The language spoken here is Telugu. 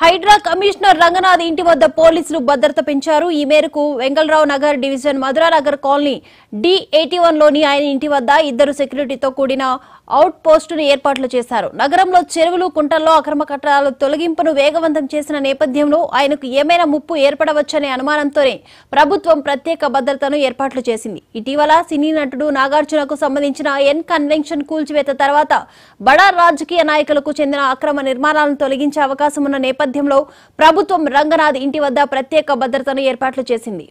హైడ్రా కమిషనర్ రంగనాథ్ ఇంటి వద్ద పోలీసులు భద్రత పెంచారు. ఈ మేరకు Vengalrao Nagar division Madhuranagar colony D eighty లోని ఆయన ఇంటి వద్ద ఇద్దరు సెక్యూరిటీతో కూడిన అవుట్ పోస్టును ఏర్పాట్లు చేశారు. నగరంలో చెరువులు కుంటల్లో అక్రమ కట్టడాల తొలగింపును వేగవంతం చేసిన నేపథ్యంలో ఆయనకు ఏమైనా ముప్పు ఏర్పడవచ్చనే అనుమానంతోనే ప్రభుత్వం ప్రత్యేక భద్రతను ఏర్పాట్లు చేసింది. ఇటీవల సినీ నటుడు నాగార్జునకు సంబంధించిన ఎన్ కన్వెన్షన్ కూల్చివేత తర్వాత బడా రాజకీయ నాయకులకు చెందిన అక్రమ నిర్మాణాలను తొలగించే అవకాశం ఉన్న నేపథ్యంలో ప్రభుత్వం రంగనాథ్ ఇంటి వద్ద ప్రత్యేక భద్రతను ఏర్పాట్లు చేసింది.